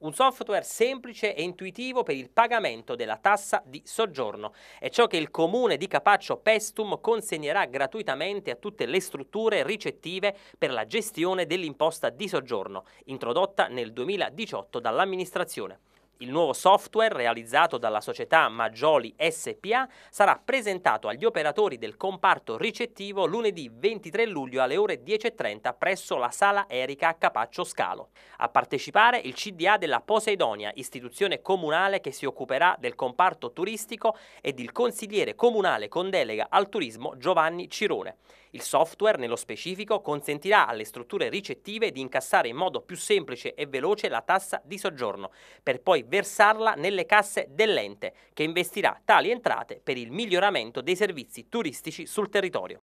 Un software semplice e intuitivo per il pagamento della tassa di soggiorno. È ciò che il comune di Capaccio Pestum consegnerà gratuitamente a tutte le strutture ricettive per la gestione dell'imposta di soggiorno, introdotta nel 2018 dall'amministrazione. Il nuovo software realizzato dalla società Maggioli SPA sarà presentato agli operatori del comparto ricettivo lunedì 23 luglio alle ore 10.30 presso la sala Erica a Capaccio Scalo. A partecipare il CDA della Poseidonia, istituzione comunale che si occuperà del comparto turistico ed il consigliere comunale con delega al turismo Giovanni Cirone. Il software, nello specifico, consentirà alle strutture ricettive di incassare in modo più semplice e veloce la tassa di soggiorno, per poi versarla nelle casse dell'ente, che investirà tali entrate per il miglioramento dei servizi turistici sul territorio.